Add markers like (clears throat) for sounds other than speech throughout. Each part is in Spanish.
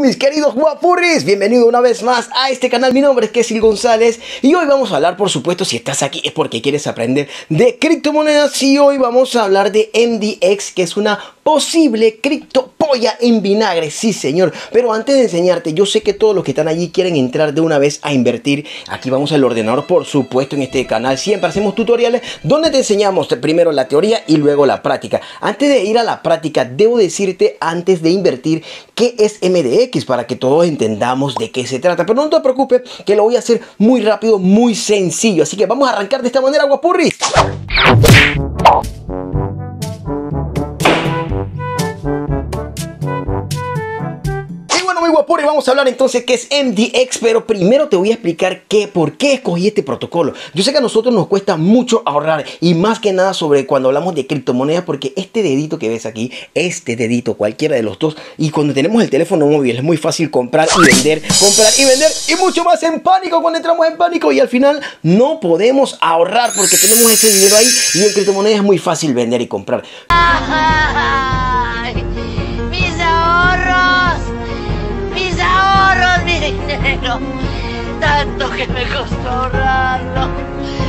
mis queridos guapurris? Bienvenido una vez más a este canal. Mi nombre es Kessil González y hoy vamos a hablar, por supuesto, si estás aquí es porque quieres aprender de criptomonedas y hoy vamos a hablar de MDX, que es una posible criptopolla en vinagre. Sí, señor. Pero antes de enseñarte, yo sé que todos los que están allí quieren entrar de una vez a invertir. Aquí vamos al ordenador, por supuesto, en este canal. Siempre hacemos tutoriales donde te enseñamos primero la teoría y luego la práctica. Antes de ir a la práctica, debo decirte antes de invertir qué es MDX para que todos entendamos de qué se trata. Pero no te preocupes que lo voy a hacer muy rápido, muy sencillo. Así que vamos a arrancar de esta manera, guapurris. Vamos a hablar entonces qué es MDX, pero primero te voy a explicar qué, por qué escogí este protocolo. Yo sé que a nosotros nos cuesta mucho ahorrar y más que nada sobre cuando hablamos de criptomonedas, porque este dedito que ves aquí, este dedito, cualquiera de los dos, y cuando tenemos el teléfono móvil es muy fácil comprar y vender, comprar y vender, y mucho más en pánico cuando entramos en pánico y al final no podemos ahorrar porque tenemos ese dinero ahí y en criptomonedas es muy fácil vender y comprar. (laughs) tanto que me costó ahorrarlo.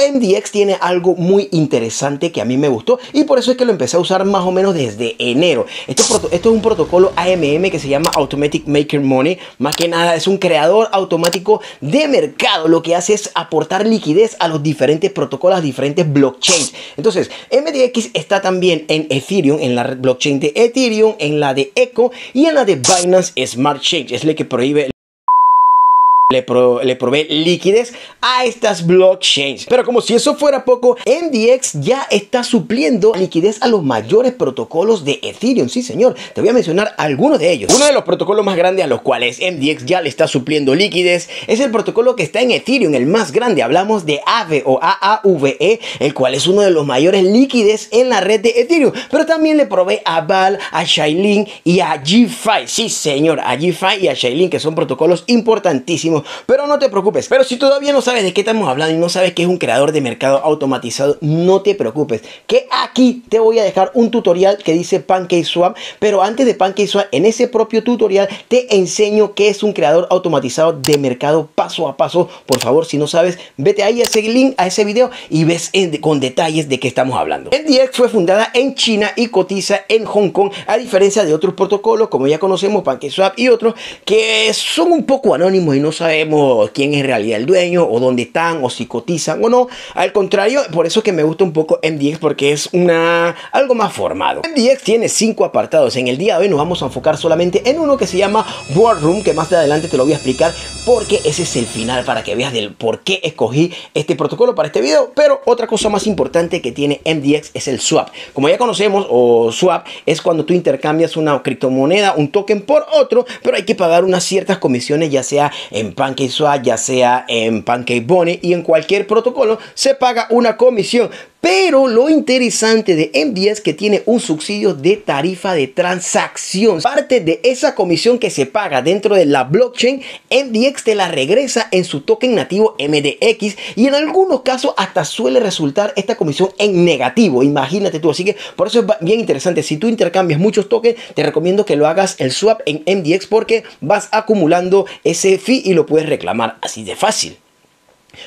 MDX tiene algo muy interesante que a mí me gustó y por eso es que lo empecé a usar más o menos desde enero. Esto, es un protocolo AMM que se llama Automatic Maker Money. Más que nada es un creador automático de mercado. Lo que hace es aportar liquidez a los diferentes protocolos, a diferentes blockchains. Entonces, MDX está también en Ethereum, en la blockchain de Ethereum, en la de Echo y en la de Binance Smart Chain. Es la que prohíbe le, provee liquidez a estas blockchains. Pero como si eso fuera poco, MDX ya está supliendo liquidez a los mayores protocolos de Ethereum. Sí, señor. Te voy a mencionar algunos de ellos. Uno de los protocolos más grandes a los cuales MDX ya le está supliendo liquidez es el protocolo que está en Ethereum, el más grande. Hablamos de AVE o AAVE, el cual es uno de los mayores liquidez en la red de Ethereum. Pero también le provee a Val, a Shailin y a GFI. Sí, señor, a GFI y a Shailin, que son protocolos importantísimos pero no te preocupes. Pero si todavía no sabes de qué estamos hablando y no sabes qué es un creador de mercado automatizado, no te preocupes. Que aquí te voy a dejar un tutorial que dice PancakeSwap. Pero antes de PancakeSwap, en ese propio tutorial te enseño qué es un creador automatizado de mercado paso a paso. Por favor, si no sabes, vete ahí a ese link, a ese video y ves con detalles de qué estamos hablando. NDX fue fundada en China y cotiza en Hong Kong, a diferencia de otros protocolos como ya conocemos, PancakeSwap y otros, que son un poco anónimos y no sabes quién es en realidad el dueño o dónde están o si cotizan o no. Al contrario, por eso que me gusta un poco MDX porque es una algo más formado. MDX tiene cinco apartados. En el día de hoy nos vamos a enfocar solamente en uno que se llama Boardroom, que más adelante te lo voy a explicar porque ese es el final para que veas del por qué escogí este protocolo para este video. Pero otra cosa más importante que tiene MDX es el swap. Como ya conocemos, o swap es cuando tú intercambias una criptomoneda, un token por otro, pero hay que pagar unas ciertas comisiones, ya sea en pan PancakeSwap, ya sea en PancakeBonnie y en cualquier protocolo, se paga una comisión. Pero lo interesante de MDX es que tiene un subsidio de tarifa de transacción. Parte de esa comisión que se paga dentro de la blockchain, MDX te la regresa en su token nativo MDX y en algunos casos hasta suele resultar esta comisión en negativo. Imagínate tú. Así que por eso es bien interesante. Si tú intercambias muchos tokens, te recomiendo que lo hagas el swap en MDX porque vas acumulando ese fee y lo puedes reclamar así de fácil.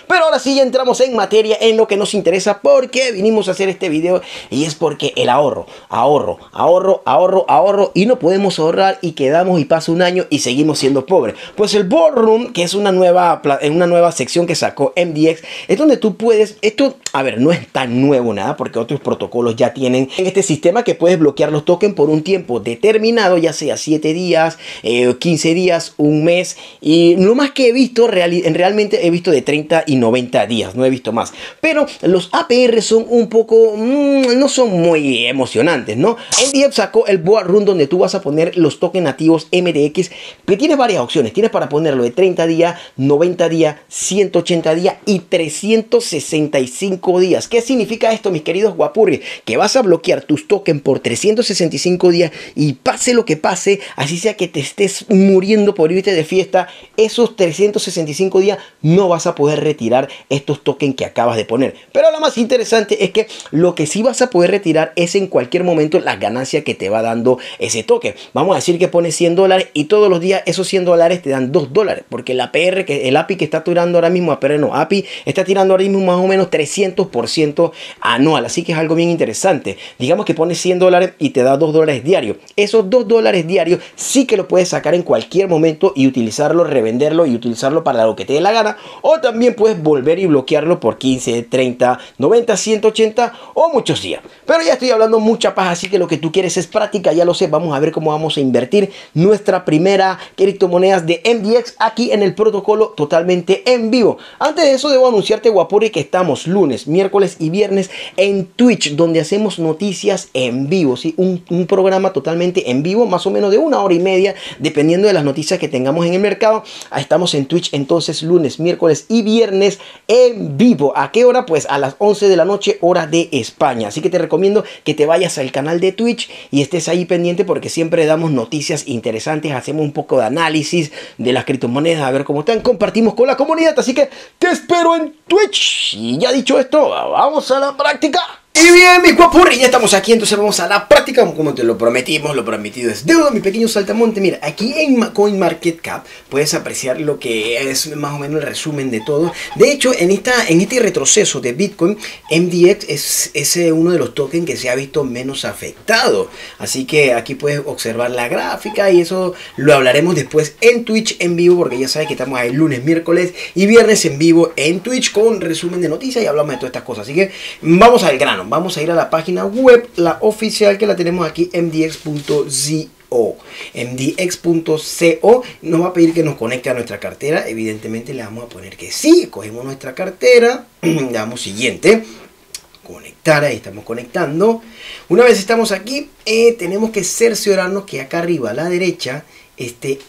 Pero ahora sí entramos en materia en lo que nos interesa porque vinimos a hacer este video y es porque el ahorro, ahorro, ahorro, ahorro, ahorro y no podemos ahorrar y quedamos y pasa un año y seguimos siendo pobres. Pues el Boardroom, que es una nueva, una nueva sección que sacó MDX, es donde tú puedes, esto, a ver, no es tan nuevo nada porque otros protocolos ya tienen en este sistema que puedes bloquear los tokens por un tiempo determinado, ya sea 7 días, 15 eh, días, un mes y lo más que he visto, en realmente he visto de 30 y 90 días, no he visto más. Pero los APR son un poco, mm, no son muy emocionantes, ¿no? MDF sacó el Board Room donde tú vas a poner los tokens nativos MDX, que tiene varias opciones. Tienes para ponerlo de 30 días, 90 días, 180 días y 365 días. ¿Qué significa esto, mis queridos guapurri? Que vas a bloquear tus tokens por 365 días y pase lo que pase, así sea que te estés muriendo por irte de fiesta, esos 365 días no vas a poder retirar estos tokens que acabas de poner. Pero lo más interesante es que lo que sí vas a poder retirar es en cualquier momento las ganancias que te va dando ese token. Vamos a decir que pones 100 dólares y todos los días esos 100 dólares te dan 2 dólares. Porque el APR, que el API que está tirando ahora mismo, APR no, API está tirando ahora mismo más o menos 300% anual. Así que es algo bien interesante. Digamos que pones 100 dólares y te da 2 dólares diarios. Esos 2 dólares diarios sí que lo puedes sacar en cualquier momento y utilizarlo, revenderlo y utilizarlo para lo que te dé la gana. O también puedes volver y bloquearlo por 15, 30, 90, 180 o muchos días. Pero ya estoy hablando mucha paz, así que lo que tú quieres es práctica, ya lo sé. Vamos a ver cómo vamos a invertir nuestra primera criptomonedas de MDX aquí en el protocolo totalmente en vivo. Antes de eso debo anunciarte, Guapuri, que estamos lunes, miércoles y viernes en Twitch, donde hacemos noticias en vivo, ¿sí? un, un programa totalmente en vivo, más o menos de una hora y media, dependiendo de las noticias que tengamos en el mercado. Estamos en Twitch entonces lunes, miércoles y viernes en vivo. ¿A qué hora? Pues a las 11 de la noche, hora de España. Así que te recomiendo que te vayas al canal de Twitch y estés ahí pendiente porque siempre damos noticias interesantes, hacemos un poco de análisis de las criptomonedas, a ver cómo están, compartimos con la comunidad. Así que te espero en Twitch. Y ya dicho esto, vamos a la práctica. Y bien, mi guapurri, ya estamos aquí, entonces vamos a la práctica, como te lo prometimos, lo prometido es deuda, mi pequeño saltamonte. Mira, aquí en CoinMarketCap puedes apreciar lo que es más o menos el resumen de todo. De hecho, en, esta, en este retroceso de Bitcoin, MDX es, es uno de los tokens que se ha visto menos afectado. Así que aquí puedes observar la gráfica y eso lo hablaremos después en Twitch en vivo, porque ya sabes que estamos ahí lunes, miércoles y viernes en vivo en Twitch con resumen de noticias y hablamos de todas estas cosas. Así que vamos al grano vamos a ir a la página web, la oficial que la tenemos aquí, mdx.co. mdx.co nos va a pedir que nos conecte a nuestra cartera. Evidentemente le vamos a poner que sí. Cogemos nuestra cartera, (clears throat) le damos siguiente. Conectar, ahí estamos conectando. Una vez estamos aquí, eh, tenemos que cerciorarnos que acá arriba a la derecha este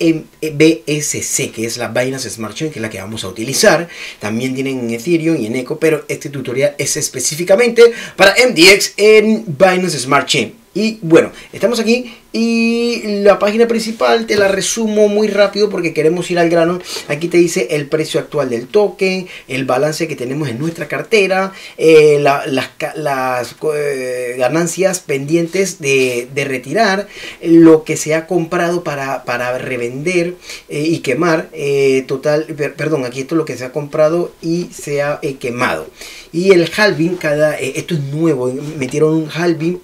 BSC, que es la Binance Smart Chain, que es la que vamos a utilizar. También tienen en Ethereum y en Echo, pero este tutorial es específicamente para MDX en Binance Smart Chain. Y bueno, estamos aquí y la página principal te la resumo muy rápido porque queremos ir al grano. Aquí te dice el precio actual del token, el balance que tenemos en nuestra cartera, eh, las, eh, ganancias pendientes de, retirar, lo que se ha comprado para, para revender eh, y quemar. total, perdón, aquí esto es lo que se ha comprado y se ha quemado. Y el halving, cada, esto es nuevo, metieron un halving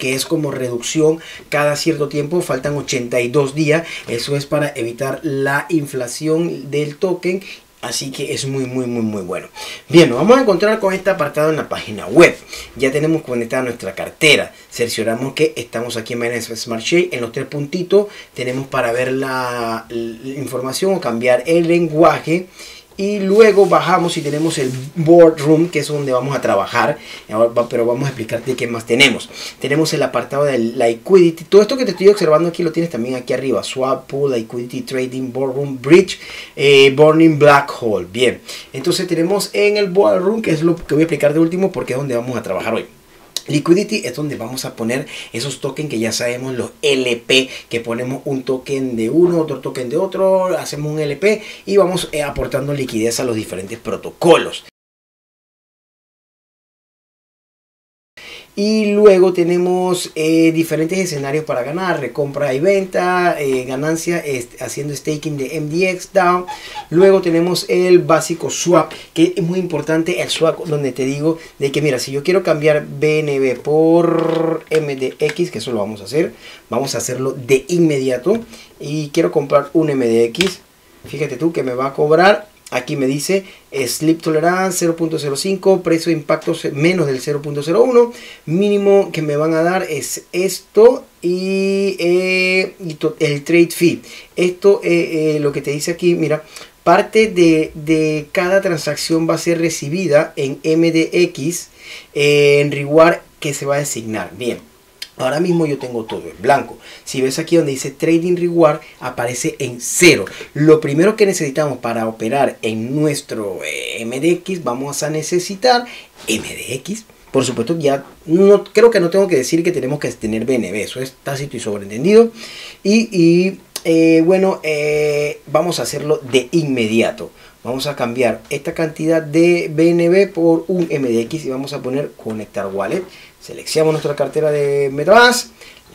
que es como reducción cada cierto tiempo, faltan 82 días, eso es para evitar la inflación del token Así que es muy, muy, muy, muy bueno. Bien, nos vamos a encontrar con este apartado en la página web. Ya tenemos conectada nuestra cartera. Cercioramos que estamos aquí en Binance Smart Chain. En los tres puntitos tenemos para ver la, la información o cambiar el lenguaje y luego bajamos y tenemos el boardroom que es donde vamos a trabajar. Pero vamos a explicarte qué más tenemos. Tenemos el apartado de liquidity. Todo esto que te estoy observando aquí lo tienes también aquí arriba. Swap pool liquidity trading boardroom bridge eh, burning black hole. Bien. Entonces tenemos en el boardroom que es lo que voy a explicar de último porque es donde vamos a trabajar hoy Liquidity es donde vamos a poner esos tokens que ya sabemos, los LP, que ponemos un token de uno, otro token de otro, hacemos un LP y vamos eh, aportando liquidez a los diferentes protocolos. Y luego tenemos eh, diferentes escenarios para ganar, recompra y venta, eh, ganancia haciendo staking de MDX down. Luego tenemos el básico swap, que es muy importante el swap donde te digo de que mira, si yo quiero cambiar BNB por MDX, que eso lo vamos a hacer, vamos a hacerlo de inmediato. Y quiero comprar un MDX, fíjate tú que me va a cobrar Aquí me dice Sleep Tolerance 0.05, precio de impacto menos del 0.01. Mínimo que me van a dar es esto y, eh, el trade fee. Esto eh, eh, lo que te dice aquí, mira, parte de, de, cada transacción va a ser recibida en MDX en reward que se va a designar. Bien. Ahora mismo yo tengo todo en blanco. Si ves aquí donde dice Trading Reward, aparece en cero. Lo primero que necesitamos para operar en nuestro eh, MDX, vamos a necesitar MDX. Por supuesto, ya no creo que no tengo que decir que tenemos que tener BNB. Eso es tácito y sobreentendido. Y, eh, bueno, eh, vamos a hacerlo de inmediato. Vamos a cambiar esta cantidad de BNB por un MDX y vamos a poner conectar wallet. Seleccionamos nuestra cartera de MetaMask,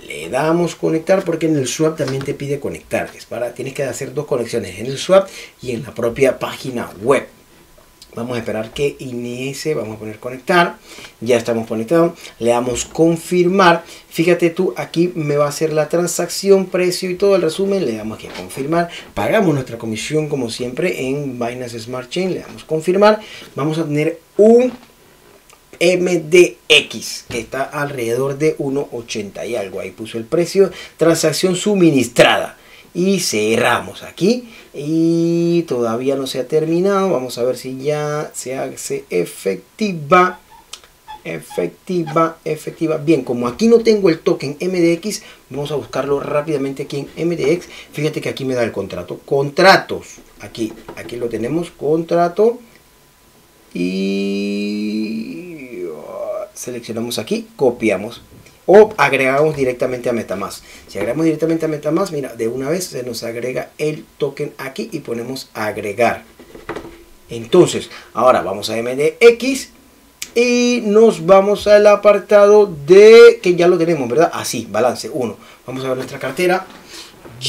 le damos conectar porque en el swap también te pide conectar. Es para, tienes que hacer dos conexiones en el swap y en la propia página web. Vamos a esperar que inicie, vamos a poner conectar, ya estamos conectados, le damos confirmar, fíjate tú, aquí me va a hacer la transacción, precio y todo el resumen, le damos aquí confirmar, pagamos nuestra comisión como siempre en Binance Smart Chain, le damos confirmar, vamos a tener un MDX que está alrededor de 1.80 y algo, ahí puso el precio, transacción suministrada y cerramos aquí. Y todavía no se ha terminado. Vamos a ver si ya se hace efectiva efectiva efectiva. Bien como aquí no tengo el token MDX vamos a buscarlo rápidamente aquí en MDX fíjate que aquí me da el contrato. Contratos. Aquí aquí lo tenemos. Contrato. Y seleccionamos aquí copiamos o agregamos directamente a Metamask. Si agregamos directamente a Metamask, mira, de una vez se nos agrega el token aquí y ponemos agregar. Entonces, ahora vamos a MDX y nos vamos al apartado de que ya lo tenemos, ¿verdad? Así, balance 1. Vamos a ver nuestra cartera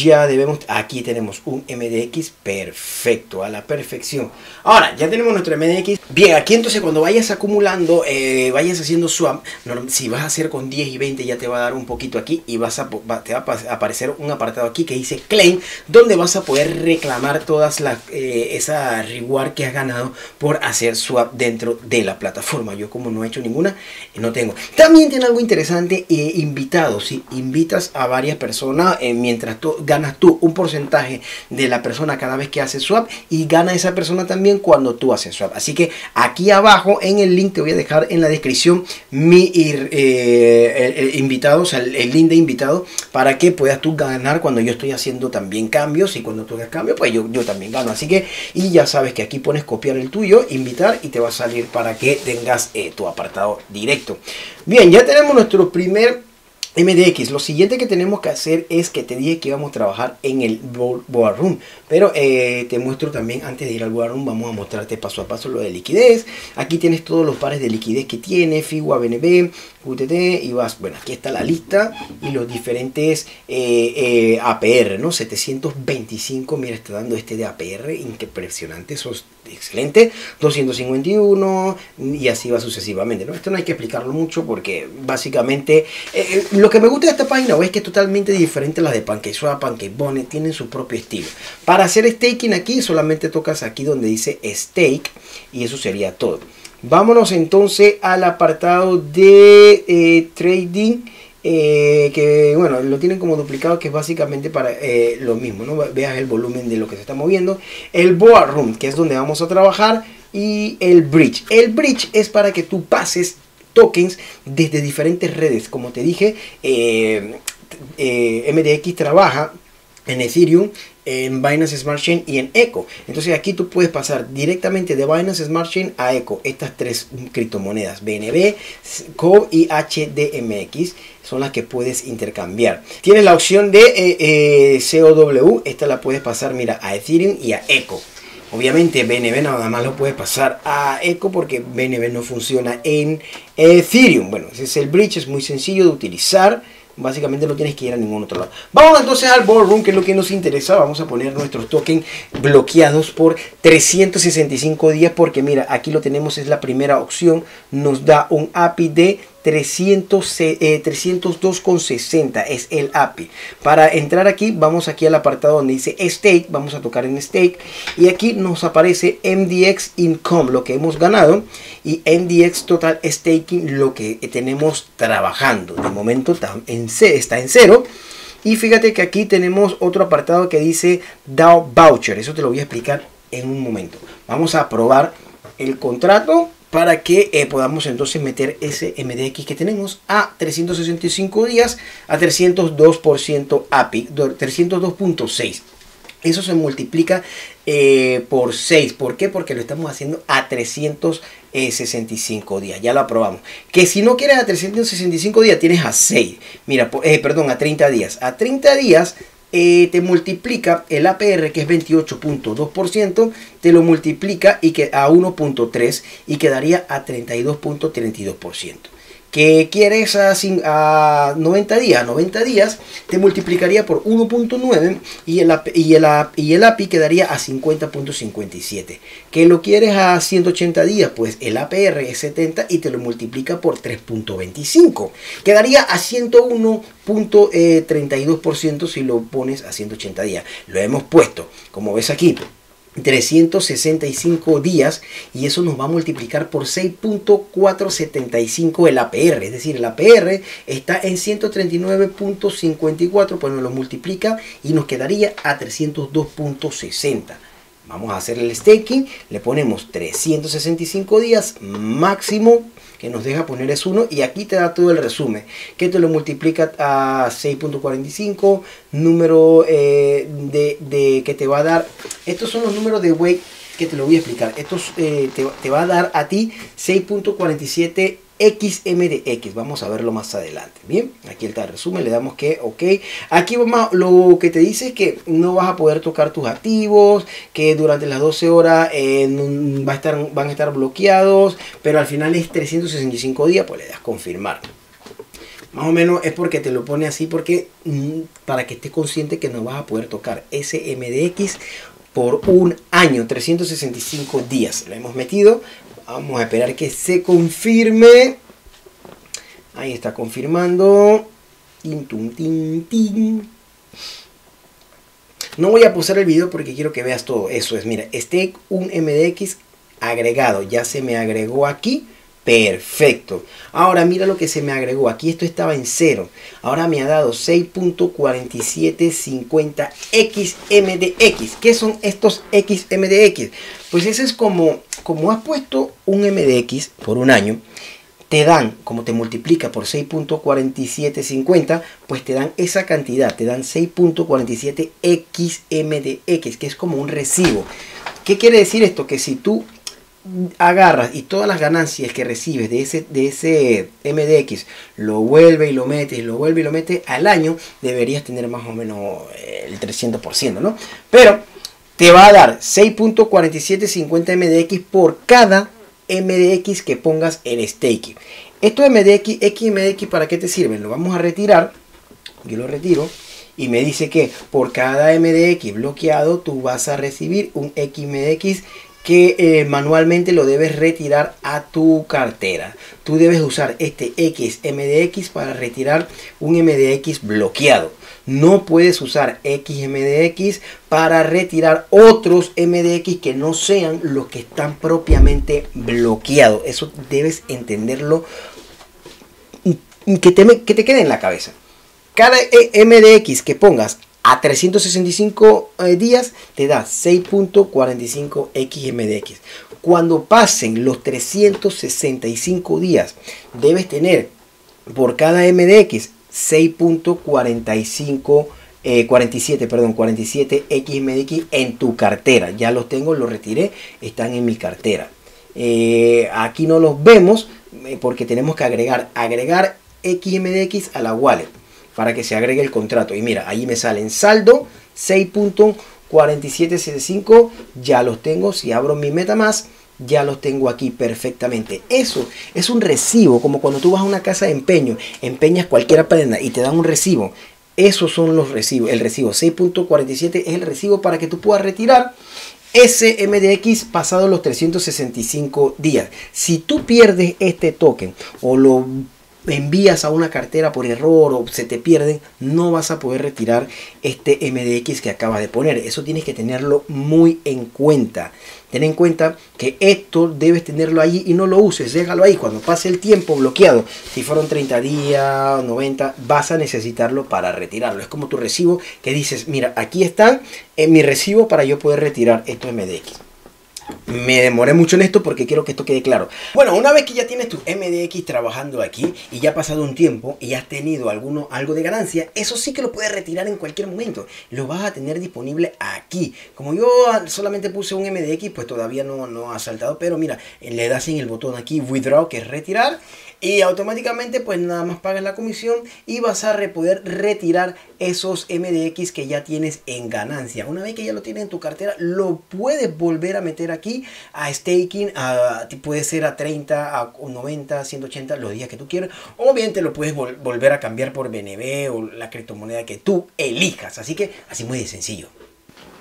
ya debemos, aquí tenemos un MDX perfecto, a la perfección. Ahora, ya tenemos nuestro MDX. Bien, aquí entonces cuando vayas acumulando, eh, vayas haciendo swap, si vas a hacer con 10 y 20 ya te va a dar un poquito aquí y vas a, te va a aparecer un apartado aquí que dice Claim, donde vas a poder reclamar todas las, eh, esa reward que has ganado por hacer swap dentro de la plataforma. Yo como no he hecho ninguna, no tengo. También tiene algo interesante, eh, invitados, si invitas a varias personas mientras tú ganas tú un porcentaje de la persona cada vez que hace swap y gana esa persona también cuando tú haces swap. Así que aquí abajo en el link te voy a dejar en la descripción mi eh, invitado, o sea, el, link de invitado para que puedas tú ganar cuando yo estoy haciendo también cambios y cuando tú hagas cambios, pues yo, yo también gano. Así que, y ya sabes que aquí pones copiar el tuyo, invitar y te va a salir para que tengas eh, tu apartado directo. Bien, ya tenemos nuestro primer MDX, lo siguiente que tenemos que hacer es que te dije que íbamos a trabajar en el board room, pero eh, te muestro también antes de ir al board room, vamos a mostrarte paso a paso lo de liquidez. Aquí tienes todos los pares de liquidez que tiene, FIGUA, BNB, UTT y vas, bueno, aquí está la lista y los diferentes eh, eh, APR, ¿no? 725, mira, está dando este de APR, impresionante, eso es excelente, 251 y así va sucesivamente, ¿no? Esto no hay que explicarlo mucho porque básicamente lo que me gusta de esta página es que es totalmente diferente a la de PancakeSwap, PancakeBone, tienen su propio estilo. Para hacer staking aquí solamente tocas aquí donde dice stake y eso sería todo. Vámonos entonces al apartado de eh, trading. Eh, que bueno, lo tienen como duplicado, que es básicamente para eh, lo mismo, ¿no? Veas el volumen de lo que se está moviendo. El Board Room, que es donde vamos a trabajar, y el Bridge. El Bridge es para que tú pases tokens desde diferentes redes. Como te dije, MDX trabaja en Ethereum, en Binance Smart Chain y en Echo. Entonces aquí tú puedes pasar directamente de Binance Smart Chain a Echo. Estas tres criptomonedas, BNB, CO y HDMX, son las que puedes intercambiar. Tienes la opción de eh, COW, esta la puedes pasar, mira, a Ethereum y a Echo. Obviamente BNB nada más lo puede pasar a Echo porque BNB no funciona en Ethereum. Bueno, ese es el bridge, es muy sencillo de utilizar. Básicamente no tienes que ir a ningún otro lado. Vamos entonces al ballroom, que es lo que nos interesa. Vamos a poner nuestros tokens bloqueados por 365 días. Porque mira, aquí lo tenemos, es la primera opción. Nos da un API de 300, eh, 302,60 es el API. Para entrar aquí, vamos aquí al apartado donde dice Stake, vamos a tocar en Stake y aquí nos aparece MDX Income, lo que hemos ganado y MDX Total Staking, lo que tenemos trabajando. De momento está en, está en cero. Y fíjate que aquí tenemos otro apartado que dice DAO Voucher. Eso te lo voy a explicar en un momento. Vamos a probar el contrato para que eh, podamos entonces meter ese MDX que tenemos a 365 días a 302% API, 302.6. Eso se multiplica eh, por 6. ¿Por qué? Porque lo estamos haciendo a 365 días. Ya lo aprobamos. Que si no quieres a 365 días, tienes a 6. Mira, eh, perdón, a 30 días. A 30 días eh, te multiplica el APR, que es 28.2%, te lo multiplica y que a 1.3 y quedaría a 32.32% que quieres a, a 90 días, 90 días te multiplicaría por 1.9 y el, y, el, y el API quedaría a 50.57. Que lo quieres a 180 días, pues el APR es 70 y te lo multiplica por 3.25. Quedaría a 101.32% si lo pones a 180 días. Lo hemos puesto, como ves aquí, 365 días y eso nos va a multiplicar por 6.475 el APR, es decir, el APR está en 139.54, pues nos lo multiplica y nos quedaría a 302.60. Vamos a hacer el staking, le ponemos 365 días máximo que nos deja poner es 1 y aquí te da todo el resumen que te lo multiplica a 6.45 número eh, de, que te va a dar estos son los números de weight que te lo voy a explicar estos eh, te, te, va a dar a ti 6.47 XMDX. Vamos a verlo más adelante. Bien, aquí está el resumen, le damos que OK. Aquí vamos, lo que te dice es que no vas a poder tocar tus activos, que durante las 12 horas eh, va a estar, van a estar bloqueados, pero al final es 365 días, pues le das confirmar. Más o menos es porque te lo pone así, porque mm, para que estés consciente que no vas a poder tocar SMDX por un año, 365 días. Lo hemos metido, Vamos a esperar que se confirme. Ahí está confirmando. No voy a posar el video porque quiero que veas todo. Eso es, mira, este un MDX agregado. Ya se me agregó aquí. Perfecto. Ahora mira lo que se me agregó. Aquí esto estaba en cero. Ahora me ha dado 6.4750 XMDX. ¿Qué son estos XMDX? Pues ese es como, como has puesto un MDX por un año. Te dan, como te multiplica por 6.4750, pues te dan esa cantidad. Te dan 6.47 XMDX, que es como un recibo. ¿Qué quiere decir esto? Que si tú agarras y todas las ganancias que recibes de ese, de ese MDX lo vuelve y lo metes, lo vuelve y lo metes al año, deberías tener más o menos eh, el 300%, ¿no? Pero te va a dar 6.4750 MDX por cada MDX que pongas en staking. Estos MDX, XMDX, ¿para qué te sirven? Lo vamos a retirar. Yo lo retiro. Y me dice que por cada MDX bloqueado tú vas a recibir un XMDX que eh, manualmente lo debes retirar a tu cartera. Tú debes usar este XMDX para retirar un MDX bloqueado. No puedes usar XMDX para retirar otros MDX que no sean los que están propiamente bloqueados. Eso debes entenderlo que te, que te quede en la cabeza. Cada MDX que pongas a 365 eh, días te da 6.45 XMDX. Cuando pasen los 365 días, debes tener por cada MDX 6.45 47, perdón, 47 XMDX en tu cartera. Ya los tengo, los retiré, están en mi cartera. Eh, aquí no los vemos eh, porque tenemos que agregar, agregar XMDX a la wallet para que se agregue el contrato. Y mira, ahí me salen saldo 6.4775, ya los tengo. Si abro mi MetaMask, ya los tengo aquí perfectamente. Eso es un recibo, como cuando tú vas a una casa de empeño, empeñas cualquier prenda y te dan un recibo. Esos son los recibos. El recibo 6.47 es el recibo para que tú puedas retirar ese MDX pasado los 365 días. Si tú pierdes este token o lo envías a una cartera por error o se te pierde, no vas a poder retirar este MDX que acabas de poner. Eso tienes que tenerlo muy en cuenta. Ten en cuenta que esto debes tenerlo ahí y no lo uses, déjalo ahí. Cuando pase el tiempo bloqueado, si fueron 30 días, 90, vas a necesitarlo para retirarlo. Es como tu recibo que dices, mira, aquí está en mi recibo para yo poder retirar estos MDX. Me demoré mucho en esto porque quiero que esto quede claro. Bueno, una vez que ya tienes tu MDX trabajando aquí y ya ha pasado un tiempo y has tenido alguno, algo de ganancia, eso sí que lo puedes retirar en cualquier momento. Lo vas a tener disponible aquí. Como yo solamente puse un MDX, pues todavía no, no ha saltado. Pero mira, le das en el botón aquí Withdraw, que es retirar. Y automáticamente pues nada más pagas la comisión y vas a poder retirar esos MDX que ya tienes en ganancia. Una vez que ya lo tienes en tu cartera, lo puedes volver a meter aquí a staking, a, puede ser a 30, a 90, 180, los días que tú quieras, o bien te lo puedes volver a cambiar por BNB o la criptomoneda que tú elijas. Así que así muy de sencillo.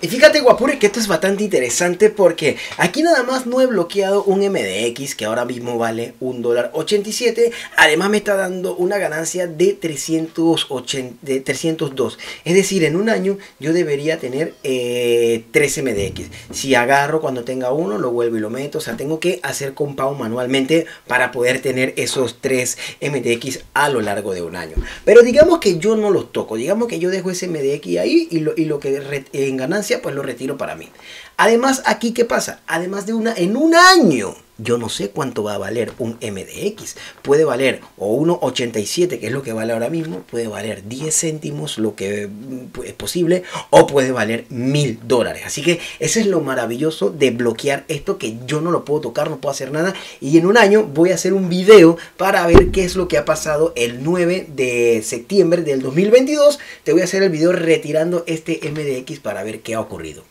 Y fíjate Guapure que esto es bastante interesante porque aquí nada más no he bloqueado un MDX que ahora mismo vale un dólar 87. Además me está dando una ganancia de, 380, de 302. Es decir, en un año yo debería tener 3 eh, MDX. Si agarro cuando tenga uno, lo vuelvo y lo meto. O sea, tengo que hacer compound manualmente para poder tener esos 3 MDX a lo largo de un año. Pero digamos que yo no los toco. Digamos que yo dejo ese MDX ahí y lo, y lo que en ganancia pues lo retiro para mí. Además, aquí, ¿qué pasa? Además de una, en un año, yo no sé cuánto va a valer un MDX. Puede valer o 1,87, que es lo que vale ahora mismo, puede valer 10 céntimos, lo que mm, es posible, o puede valer mil dólares. Así que ese es lo maravilloso de bloquear esto, que yo no lo puedo tocar, no puedo hacer nada. Y en un año voy a hacer un video para ver qué es lo que ha pasado el 9 de septiembre del 2022. Te voy a hacer el video retirando este MDX para ver qué ha ocurrido.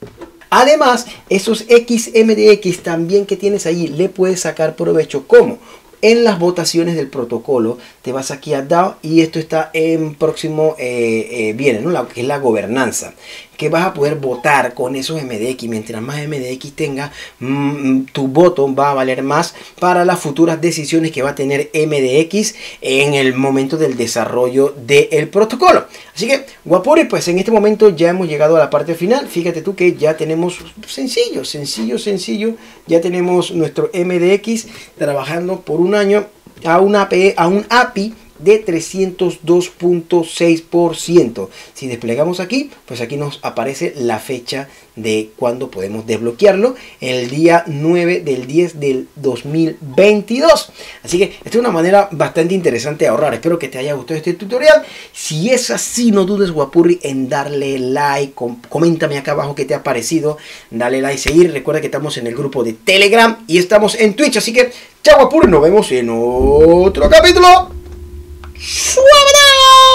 Además, esos XMDX también que tienes ahí le puedes sacar provecho. ¿Cómo? en las votaciones del protocolo, te vas aquí a DAO y esto está en próximo, eh, eh, viene, ¿no? Que es la gobernanza que vas a poder votar con esos MDX. Mientras más MDX tenga, mm, tu voto va a valer más para las futuras decisiones que va a tener MDX en el momento del desarrollo del protocolo. Así que, guapores, pues en este momento ya hemos llegado a la parte final. Fíjate tú que ya tenemos sencillo, sencillo, sencillo. Ya tenemos nuestro MDX trabajando por un año a, una API, a un API de 302.6%. Si desplegamos aquí, pues aquí nos aparece la fecha de cuando podemos desbloquearlo, el día 9 del 10 del 2022. Así que esta es una manera bastante interesante de ahorrar. Espero que te haya gustado este tutorial. Si es así, no dudes, guapurri, en darle like. Coméntame acá abajo qué te ha parecido. Dale like, seguir. Recuerda que estamos en el grupo de Telegram y estamos en Twitch. Así que, chao, guapurri, nos vemos en otro capítulo. 说不到。